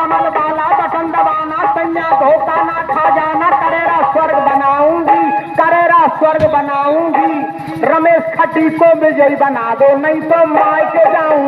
कमल बाला बसंत बाना कन्या धोकाना खा जाना करेरा स्वर्ग बनाऊँगी, करेरा स्वर्ग बनाऊँगी। रमेश खटी को विजयी बना दो, नहीं तो मायके जाऊँगी।